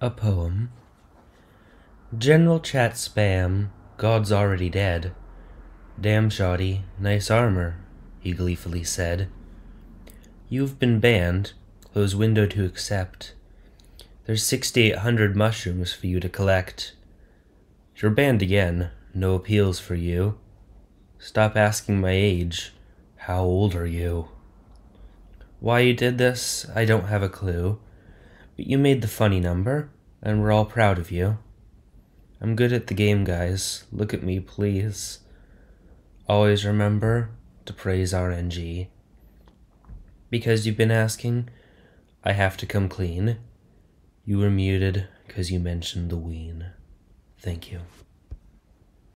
A poem. General chat spam, God's already dead. Damn shoddy, nice armor, he gleefully said. You've been banned, close window to accept. There's 6,800 mushrooms for you to collect. You're banned again, no appeals for you. Stop asking my age, how old are you? Why you did this, I don't have a clue. But you made the funny number, and we're all proud of you. I'm good at the game, guys. Look at me, please. Always remember to praise RNG. Because you've been asking, I have to come clean. You were muted because you mentioned the ween. Thank you.